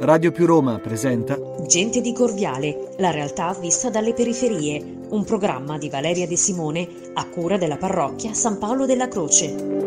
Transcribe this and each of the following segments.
Radio Più Roma presenta Gente di Corviale, la realtà vista dalle periferie, un programma di Valeria De Simone a cura della parrocchia San Paolo della Croce.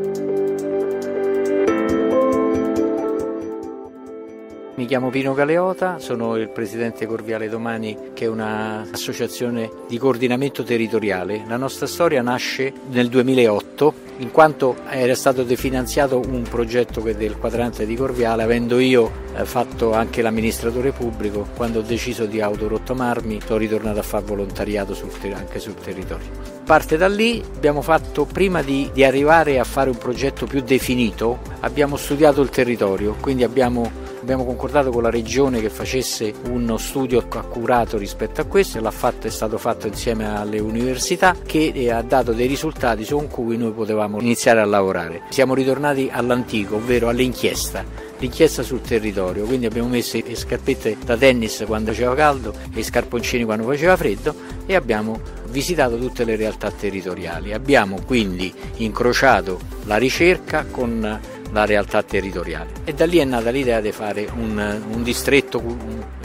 Mi chiamo Pino Galeota, sono il presidente Corviale Domani, che è un'associazione di coordinamento territoriale. La nostra storia nasce nel 2008, in quanto era stato definanziato un progetto del quadrante di Corviale, avendo io eh, fatto anche l'amministratore pubblico, quando ho deciso di autorottomarmi sono ritornato a fare volontariato sul anche sul territorio. Parte da lì, abbiamo fatto, prima di, di arrivare a fare un progetto più definito, abbiamo studiato il territorio, quindi abbiamo Abbiamo concordato con la Regione che facesse uno studio accurato rispetto a questo l'ha fatto, è stato fatto insieme alle università che eh, ha dato dei risultati su cui noi potevamo iniziare a lavorare. Siamo ritornati all'antico, ovvero all'inchiesta l'inchiesta sul territorio, quindi abbiamo messo le scarpette da tennis quando faceva caldo e i scarponcini quando faceva freddo e abbiamo visitato tutte le realtà territoriali. Abbiamo quindi incrociato la ricerca con la realtà territoriale. E da lì è nata l'idea di fare un, un distretto,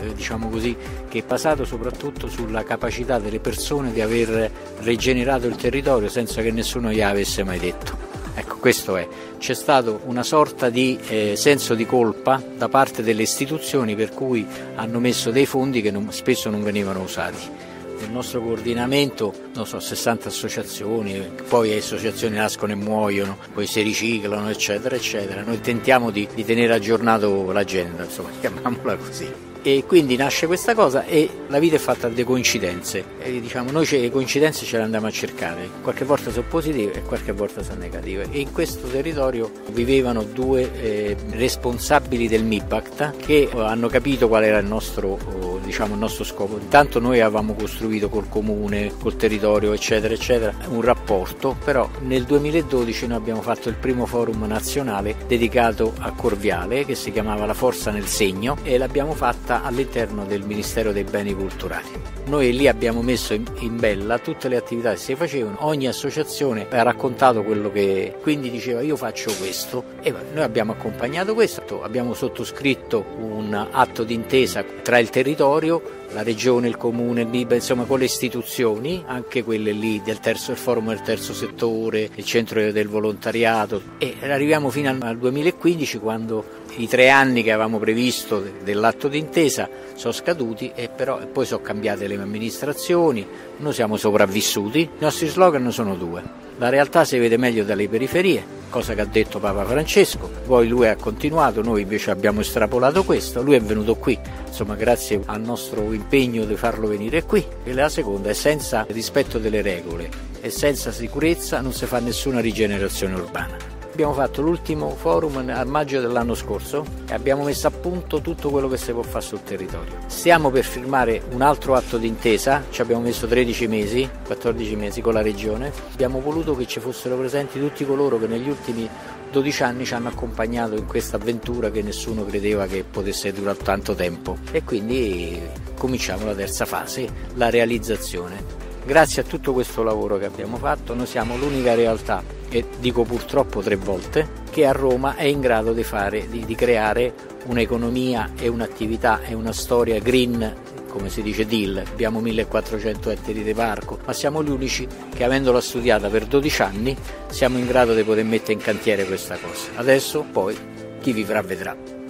eh, diciamo così, che è basato soprattutto sulla capacità delle persone di aver rigenerato il territorio senza che nessuno gli avesse mai detto. Ecco, questo è. C'è stato una sorta di eh, senso di colpa da parte delle istituzioni per cui hanno messo dei fondi che non, spesso non venivano usati il nostro coordinamento, non so, 60 associazioni, poi le associazioni nascono e muoiono, poi si riciclano, eccetera, eccetera. Noi tentiamo di, di tenere aggiornato l'agenda, insomma, chiamiamola così e quindi nasce questa cosa e la vita è fatta di coincidenze. E diciamo noi le coincidenze ce le andiamo a cercare. Qualche volta sono positive e qualche volta sono negative. E in questo territorio vivevano due eh, responsabili del MIPACT che hanno capito qual era il nostro, diciamo, il nostro scopo. Intanto noi avevamo costruito col comune col territorio eccetera eccetera un rapporto. Però nel 2012 noi abbiamo fatto il primo forum nazionale dedicato a Corviale che si chiamava La Forza nel Segno e l'abbiamo fatta fatta all'interno del Ministero dei Beni Culturali. Noi lì abbiamo messo in, bella tutte le attività che si facevano, ogni associazione ha raccontato quello che quindi diceva io faccio questo e noi abbiamo accompagnato questo, abbiamo sottoscritto un atto d'intesa tra il territorio la regione, il comune, il BIBA, insomma con le istituzioni, anche quelle lì del terzo il forum del terzo settore, il centro del volontariato e arriviamo fino al 2015 quando i tre anni che avevamo previsto dell'atto d'intesa sono scaduti e però poi sono cambiate le amministrazioni, noi siamo sopravvissuti, i nostri slogan sono due. La realtà si vede meglio dalle periferie, cosa che ha detto Papa Francesco, poi lui ha continuato, noi invece abbiamo estrapolato questo, lui è venuto qui, insomma grazie al nostro impegno di farlo venire qui. E la seconda è senza rispetto delle regole e senza sicurezza non si fa nessuna rigenerazione urbana. Abbiamo fatto l'ultimo forum a maggio dell'anno scorso e abbiamo messo a punto tutto quello che si può fare sul territorio. Stiamo per firmare un altro atto d'intesa, ci abbiamo messo 13 mesi, 14 mesi con la regione. Abbiamo voluto che ci fossero presenti tutti coloro che negli ultimi 12 anni ci hanno accompagnato in questa avventura che nessuno credeva che potesse durare tanto tempo e quindi cominciamo la terza fase, la realizzazione. Grazie a tutto questo lavoro che abbiamo fatto, noi siamo l'unica realtà e dico purtroppo tre volte, che a Roma è in grado di, fare, di, di creare un'economia e un'attività e una storia green come si dice DIL, abbiamo 1400 ettari di parco, ma siamo gli unici che avendola studiata per 12 anni siamo in grado di poter mettere in cantiere questa cosa. Adesso poi chi vivrà vedrà.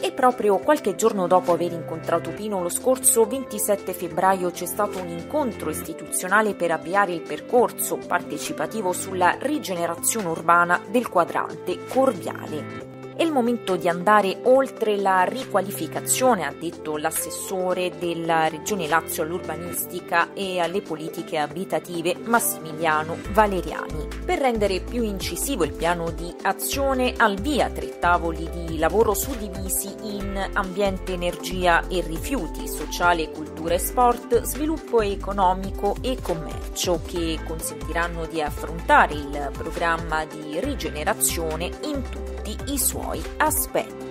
E proprio qualche giorno dopo aver incontrato Pino lo scorso 27 febbraio c'è stato un incontro istituzionale per avviare il percorso partecipativo sulla rigenerazione urbana del quadrante Corviale. È il momento di andare oltre la riqualificazione, ha detto l'assessore della Regione Lazio all'urbanistica e alle politiche abitative Massimiliano Valeriani, per rendere più incisivo il piano di azione al via tre tavoli di lavoro suddivisi in ambiente, energia e rifiuti, sociale, cultura e sport, sviluppo economico e commercio, che consentiranno di affrontare il programma di rigenerazione in tutti i suoi aspetti.